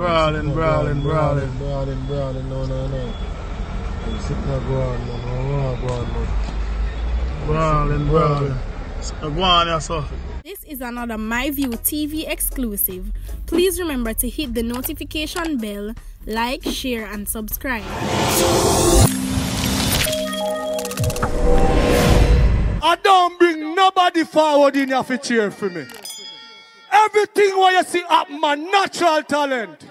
Brawling, brawling, brawling. Brawling, brawling, no, no, no. I'm sitting there going, man. No, no, go man. Brawling, brawling. Go on, yeah, so. This is another MyView TV exclusive. Please remember to hit the notification bell, like, share, and subscribe. I don't bring nobody forward in here for cheer for me. Everything what you see up, man, natural talent.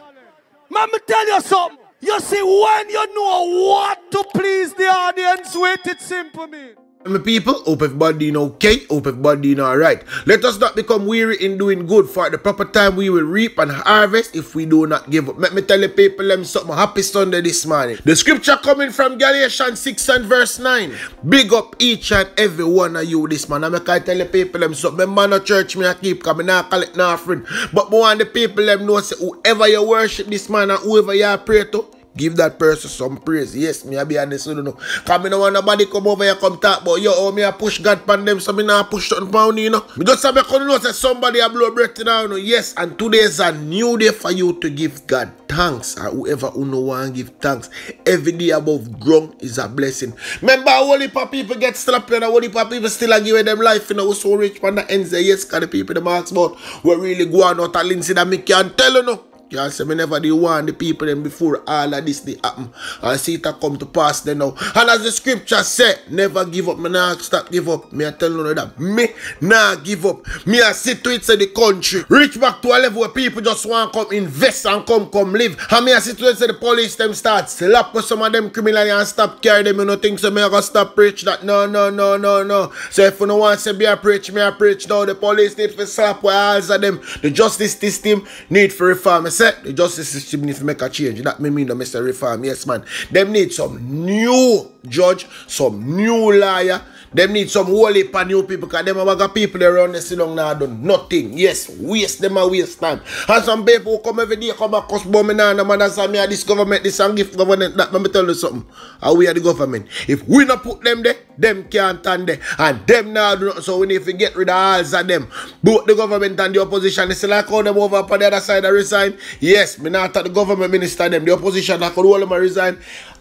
Man, me tell you something. You see, when you know what to please the audience with, it's simple, man. My people, hope everybody doing okay, hope everybody doing alright. Let us not become weary in doing good, for at the proper time we will reap and harvest if we do not give up. Let me tell the people them something happy Sunday this morning. The scripture coming from Galatians 6 and verse 9. Big up each and every one of you this man. I'm going to tell the people them something. My man of church me I keep coming, call it no friend. But more want the people them know say whoever you worship this man and whoever you pray to, Give that person some praise. Yes, me I be honest with you know. Cause me no want nobody come over here come talk about yo, oh me I push God pan them, so me not push something pound, you know. Me just have to know say somebody a blow breath now, you know. Yes, and today is a new day for you to give God thanks. Or whoever who no want give thanks. Every day above ground is a blessing. Remember only for people get slapped and only for people still a give them life, you know, so rich on the ends there. Yes, cause the people them ask about we really go on out of Lindsay that me can't tell you know. You say me never did want the people them before all of this did happen. And see it a come to pass then now. And as the scripture said, never give up. Me not stop give up. Me I tell you that. Me not give up. Me I sit to it say the country. Reach back to a level where people just want come invest and come come live. And me I sit to it say the police them start slap with some of them criminals and stop carry them. You know think so me I gonna stop preach that. No, no, no, no, no. So if you no want say me I preach, me I preach now. The police need to slap with all of them. The justice system need for reform. I said the justice system need to make a change. That me mean the Mr. Reform. Yes, man. Them need some new judge, some new lawyer. Them need some heap of new people because them bag people around the down now done nothing. Yes, waste them a waste time. And some people who come every day come across bomb and man and say me this government, this and government that. Let me tell you something. How we are the government. If we not put them there, them can't stand there. And them now do not. So we need to get rid of all of them. Both the government and the opposition. They say like how them over up on the other side and resign. Yes, me not the government minister them. The opposition I could all them resign.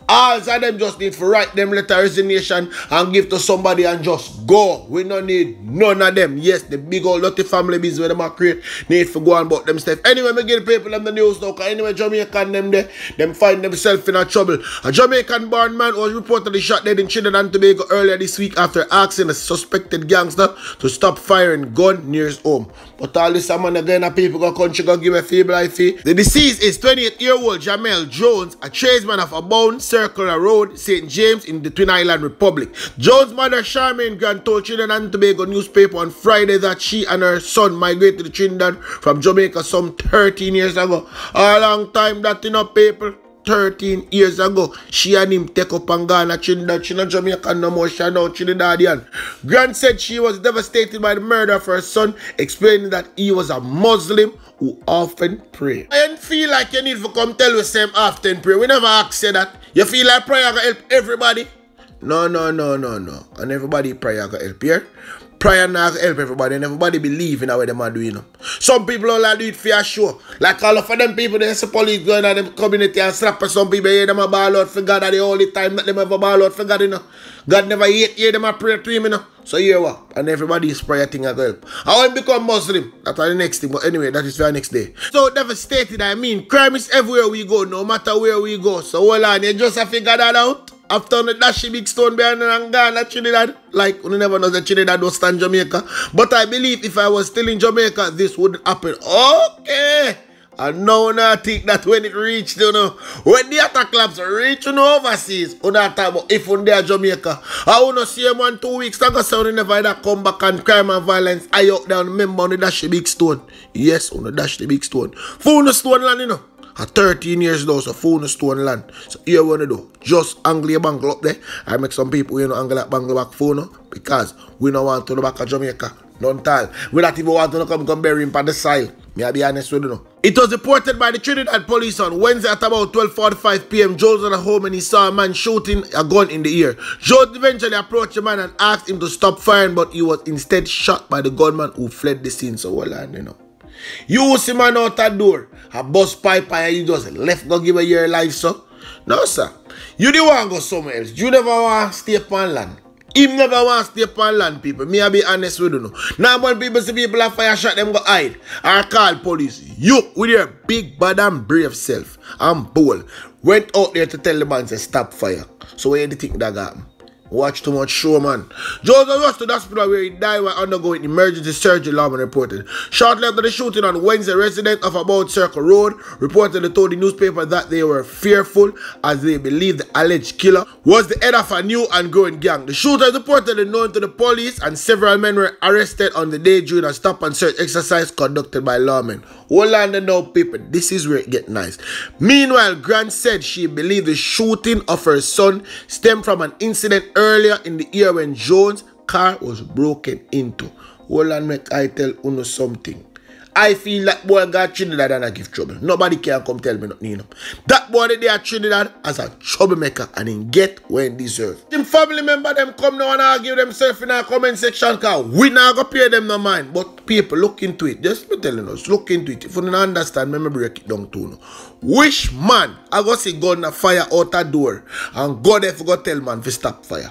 All of them just need to write them letter resignation and give to somebody and just go. We don't need none of them. Yes, the big old dirty family business where them are create need to go and about them stuff. Anyway, me give people them the news now. Cause anyway, Jamaican them there, them find themselves in a trouble. A Jamaican born man was reportedly shot dead in Trinidad and Tobago earlier this week after asking a suspected gangster to stop firing gun near his home. But all this man again, a people go country go give a feeble life. The deceased is 28-year-old Jamel Jones, a tradesman of a bound Circular Road, St. James in the Twin Island Republic. Jones' mother Charmaine Grant told Trinidad and Tobago newspaper on Friday that she and her son migrated to Trinidad from Jamaica some 13 years ago. A long time that in know, people. 13 years ago, she and him take up and gone to Trinidad. She not Jamaican no more, she now Trinidadian. Grant said she was devastated by the murder of her son, explaining that he was a Muslim who often pray. I don't feel like you need to come tell us same often pray. We never ask you that. You feel like prayer gonna help everybody? No, no, no, no, no. And everybody prayer gonna help here. Prayer now help everybody and everybody believe in how them are doing. You. Some people only do it for a show. Like all of them people, they see police going on them community and slap some people, hear them a ball out for God all the only time that them ever ball out for God, you know. God never hear, hear them a pray to him, you know. So hear what? And everybody is prayer thing as help. I want to become Muslim. That's the next thing. But anyway, that is for the next day. So devastated, I mean, crime is everywhere we go, no matter where we go. So hold on, you just have to figure that out. After the dashy big stone behind and Ghana, Trinidad, like we never know that Trinidad was stand Jamaica. But I believe if I was still in Jamaica, this would happen. Okay. And now I think that when it reached, you know, when the attack clubs reach you know, overseas, you know, talk about if on there Jamaica. I want to see him one two weeks ago, so you never had come back and crime and violence. I out there remember on the dash the big stone. Yes, on the dash the big stone. Full the stone land, you know. At 13 years now, so phone is stone land. So here to do? Just angle your bangle up there. I make some people, you know, angle that bangle back phone because we don't want to the back of Jamaica. None tall. We not even want to come come bury him on the side. Me I be honest with you know. It was reported by the Trinidad police on Wednesday at about 12.45 p.m. Jones was at home and he saw a man shooting a gun in the air. Jones eventually approached the man and asked him to stop firing, but he was instead shot by the gunman who fled the scene. So well on, you know. You see man out that door, a bus pipe and you just left go give a your life, so. No, sir. You the one go somewhere else. You never want to stay upon land. Him never want to stay upon land, people. Me I be honest with you. No. Now when people see people have fire shot, them go hide. Or call police. You, with your big bad and brave self and bold, went out there to tell the man to stop fire. So where do you think that him? Watch too much show, man. Joseph rushed to the hospital where he died while undergoing emergency surgery, Lawman reported. Shortly after the shooting on Wednesday, residents of About Circle Road reportedly told the newspaper that they were fearful as they believed the alleged killer was the head of a new and growing gang. The shooter is reportedly known to the police and several men were arrested on the day during a stop and search exercise conducted by lawmen. Hold on the now, people. This is where it gets nice. Meanwhile, Grant said she believed the shooting of her son stemmed from an incident earlier in the year when Jones' car was broken into. Hold on, make I tell Uno something. I feel that boy got Trinidad and I give trouble. Nobody can come tell me nothing. You know. That boy they are Trinidad as a troublemaker and he get when deserve. Him family member them come now and argue themselves in our comment section cause we not go pay them no mind. But people look into it. Just be telling us, look into it. If you don't understand, me break it down too. No. Which man I go see gun a fire out a door and God if go tell man to stop fire.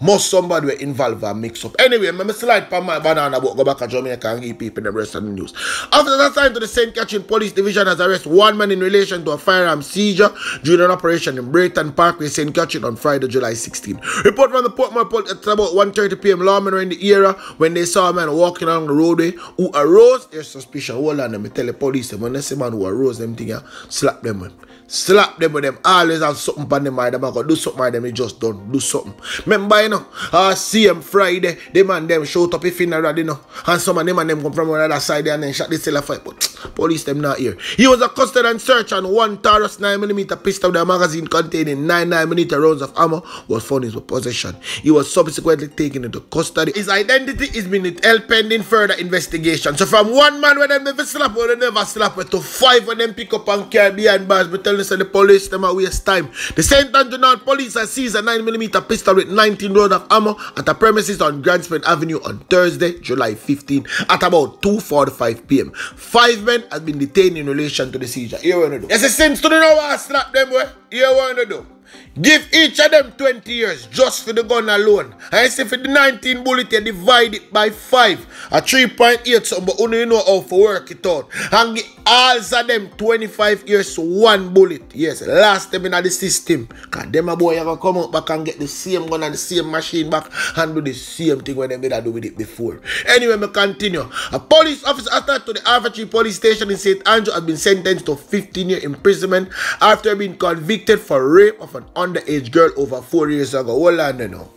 Must somebody were involved and mix up. Anyway, I'm slide pa my banana boat, go back to Jamaica and give people the rest of the news. After that time to the St. Catherine Police Division has arrested one man in relation to a firearm seizure during an operation in Braeton Parkway, St. Catherine on Friday, July 16. Report from the Portmore Police at about 1.30 p.m. Lawmen were in the area when they saw a man walking along the roadway who arose their suspicion. Hold on, let me tell the police when they see man who arose them thing, slap them man. Slap them with them. Always have something on them mind. Them go do something by them. They just done. Do something. Remember, you know, uh, see them Friday. Them and them showed up if in you know. And some of them and them come from another side and then shot the seller fight. But police them not here. He was accosted and searched and one Taurus 9mm pistol with a magazine containing 9 9mm rounds of ammo was found in his possession. He was subsequently taken into custody. His identity is being held pending further investigation. So from one man where them never slap where they never slap to five when them pick up and carry behind bars. But tell us the police them a waste time. The St. Antonio police has seized a 9mm pistol with 19 rounds of ammo at a premises on Grandspent Avenue on Thursday, July 15 at about 2.45 p.m. Five men have been detained in relation to the seizure. Here to do. Yes, since to the know slap them way. Here to do. Give each of them 20 years just for the gun alone. I say for the 19 bullet, you divide it by 5. A 3.8 something, but only you know how to work it out. And give all of them 25 years one bullet. Yes, last them in the system. Because them a boy ever come out back and get the same gun and the same machine back and do the same thing when they did do with it before. Anyway, me continue. A police officer attached to the Arthur police station in St. Andrew has been sentenced to 15 year imprisonment after being convicted for rape of an underage girl over four years ago. Hold on, you know.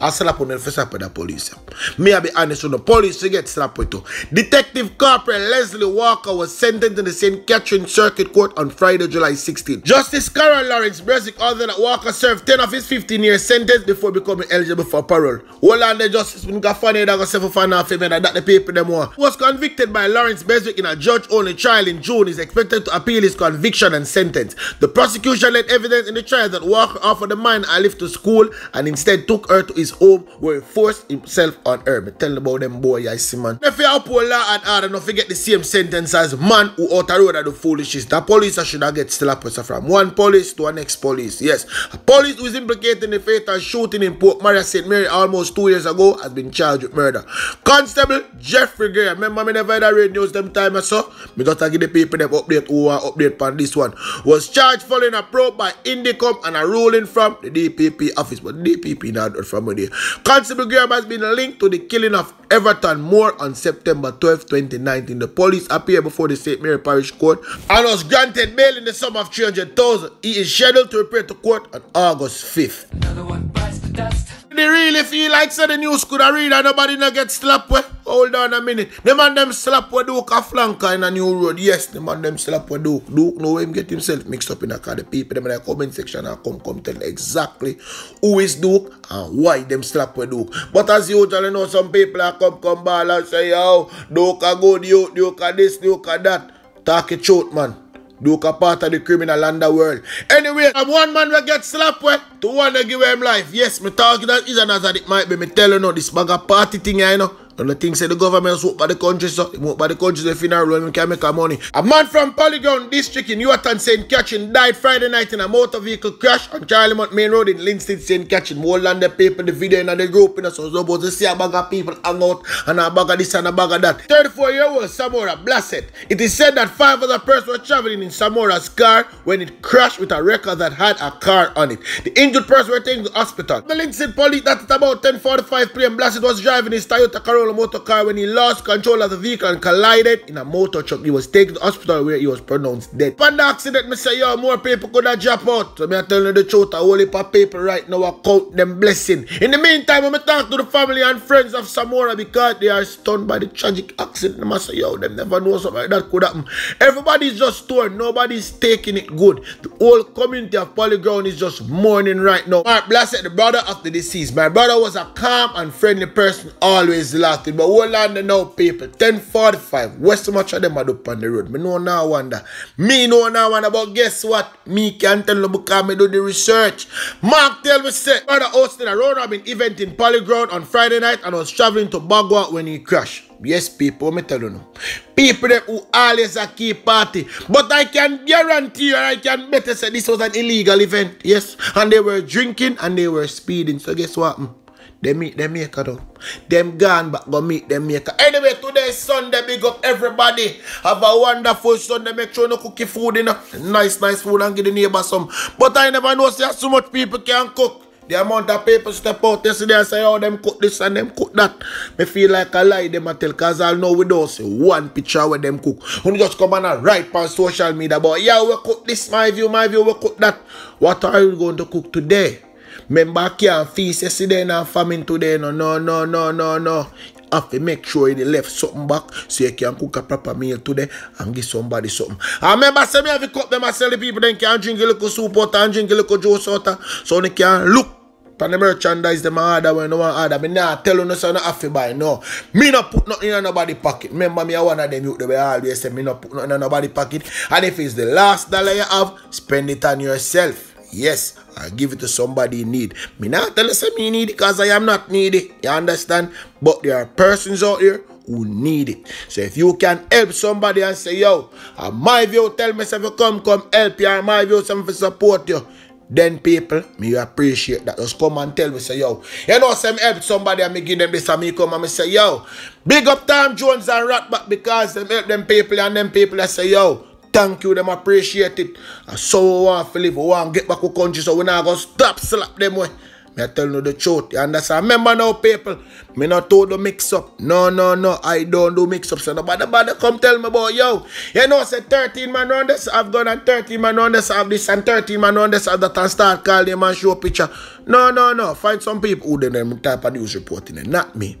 I slap on the face with the police. Me, I be honest with the police to get slapped with too. Detective Corporal Leslie Walker was sentenced in the St. Catherine Circuit Court on Friday, July 16. Justice Carol Lawrence Beswick ordered that Walker serve 10 of his 15 year sentence before becoming eligible for parole. Hold on, the justice got funny that got seven fan off him and that the paper them more. Was convicted by Lawrence Beswick in a judge-only trial in June is expected to appeal his conviction and sentence. The prosecution led evidence in the trial that Walker offered the minor a lift to school and instead took her to his home where he forced himself on her. Me tell about them boy I see man. If you uphold law and order, don't forget the same sentence as man who out the road and do foolishness. The police should have get still up from one police to a next police. Yes, a police who is implicated in the fatal shooting in Port Maria St. Mary almost two years ago has been charged with murder. Constable Jeffrey Gray, remember me never had read news them time I saw? Me to give the people them update who are update on this one. Was charged following a probe by INDECOM and a ruling from the DPP office. But the DPP not from they. Constable Graham has been linked to the killing of Everton Moore on September 12, 2019. The police appeared before the St. Mary Parish Court and was granted bail in the sum of 300,000. He is scheduled to appear to court on August 5th. Another one bites the dust. They really feel like so the news could have read and nobody not get slapped with. Hold on a minute. The man them slap with Duke a flanker in a new road. Yes, the man them slap with Duke. Duke know him get himself mixed up in a car. The people them in the comment section and come come tell exactly who is Duke and why them slap with Duke. But as usual, you know, some people are come come ball and say, yo, Duke a good Duke, Duke a this, Duke a that. Talk it short, man. Duke a part of the criminal underworld. Anyway, I'm one man we get slapped with, to one that give him life. Yes, me talking that is another it might be. Me telling you, know, this bag of party thing, you know. And the thing say the government work by the country, so work by the country, the funeral we can make our money. A man from Polly Ground District in Ewarton St. Catherine died Friday night in a motor vehicle crash on Charlemont Main Road in Linstead St. Catherine. More than the people, the video in the group, you know, so supposed to see a bag of people hang out and a bag of this and a bag of that. 34 year old Samora Blessed. It is said that five other persons were traveling in Samora's car when it crashed with a wrecker that had a car on it. The injured person were taken to the hospital. The Linstead police that at about 10.45 p.m. Blessed was driving his Toyota Corolla motor car when he lost control of the vehicle and collided in a motor truck. He was taken to the hospital where he was pronounced dead. Upon the accident, me say, yo, more people could have dropped out. So me I tell you the truth, I heap of people right now I count them blessing. In the meantime, I'm talk to the family and friends of Samora because they are stunned by the tragic accident. I say, yo, them never know something like that could happen. Everybody's just torn. Nobody's taking it good. The whole community of Polly Ground is just mourning right now. Mark Blessed, the brother of the deceased. My brother was a calm and friendly person, always laughing. But hold on now, people. 1045. West much of them are up on the road. Me know now wonder. Me know now wonder. But guess what? Me can tell you because me do the research. Mark tell me say, brother hosting a round robin event in Polly Ground on Friday night and was traveling to Bog Walk when he crashed. Yes, people, me tell you now. People who always a keep party. But I can guarantee you, I can better say this was an illegal event. Yes. And they were drinking and they were speeding. So guess what? Mm? They meet them maker though. Them gone back go meet them maker. Anyway, today Sunday, big up everybody. Have a wonderful Sunday. Make sure no cookie food, you know. Nice, nice food and give the neighbor some. But I never know say so much people can cook. The amount of people step out yesterday and say, oh, them cook this and them cook that. Me feel like a lie them a tell, cause I know we don't see one picture where them cook. When you just come and write on social media about, yeah, we cook this, my view, my view, we cook that. What are you going to cook today? Remember, can't feast yesterday and famine today. No, no, no, no, no, no. Have to make sure you left something back so you can cook a proper meal today and give somebody something. I remember, say me have to cook them and sell the people, then can drink a little soup out and drink a little juice out so they can look Pan the merchandise them order when no one order. Me nah tell you no son have to buy. No. Me not put nothing in nobody pocket. Remember me a one of them you they always say me not put nothing in nobody pocket. And if it's the last dollar you have, spend it on yourself. Yes, I give it to somebody in need. Me not tell say me need it because I am not needy. You understand? But there are persons out here who need it. So if you can help somebody and say, yo, my view tell me if you come, come help you, or my view something support you. Then people, me appreciate that. Just come and tell me, say, yo. You know, some help somebody and me give them this and me come and me say, yo. Big up Tom Jones and Ratback because them help them people and them people that say, yo. Thank you, them appreciate it. And so we want to live, we want to get back to country so we not going to stop slap them way. Me I tell you the truth. You understand? Remember now, people. Me not told the mix up. No, no, no. I don't do mix up. So nobody bother come tell me about yo. You know, say 13 man on this I've gone and 13 man on this I've this and 13 man on this have that and start call them and show picture. No, no, no. Find some people who do them type of news reporting. Not me.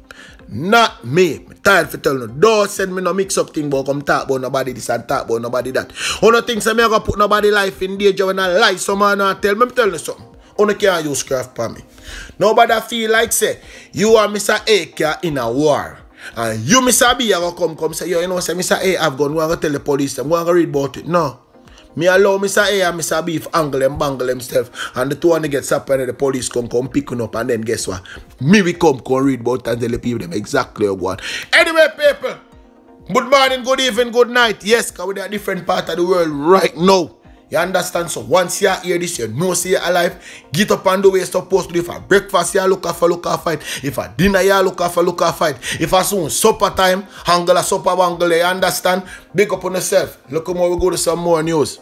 Not me. Tired for telling you. Don't send me no mix up thing but come talk about nobody this and talk about nobody that. One thing say me I gonna put nobody life in danger when I lie someone and tell me, me tell you something. Only can use craft for me. Nobody feel like say you are Mr. A in a war. And you Mr. B are gonna come come say, yo, you know, say Mr. A have gone, we gonna tell the police we gonna read about it. No. Me allow Mr. A and Mr. Beef angle them, bangle themselves, and the two one get up and the police come come picking up, and then guess what? Me we come come read about and tell the people them exactly what. Anyway, people, good morning, good evening, good night. Yes, because we're a different part of the world right now. You understand? So once you hear this, you know say you're alive. Get up and do what you're supposed to do. If a breakfast you look for look for fight. If a dinner you look for look for fight. If a soon supper time, hangle a supper wangle, you understand? Big up on yourself. Look more we go to some more news.